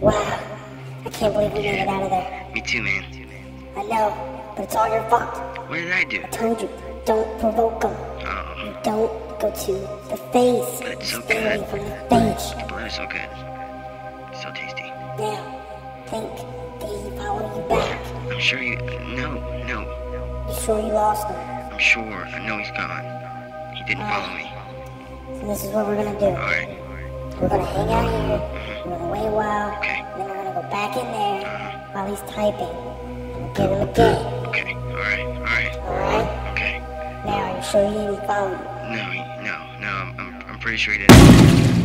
Wow. I can't believe we made it out of there. Me too, man. I know, but it's all your fault. What did I do? I told you, don't provoke them. Oh, You don't go to the face. But it's so Stay good. from the face. the blood is so good. So tasty. Now, think, he follow you back? I'm sure you. No, no. You sure you lost him? I'm sure. I know he's gone. He didn't follow me. So this is what we're gonna do. Alright. We're gonna hang out here. We're gonna wait back in there while he's typing. Give him a game. Okay. Alright. Alright. Alright? Okay. Now, are you sure you didn't follow me? No, no, no. I'm, I'm, I'm pretty sure he didn't.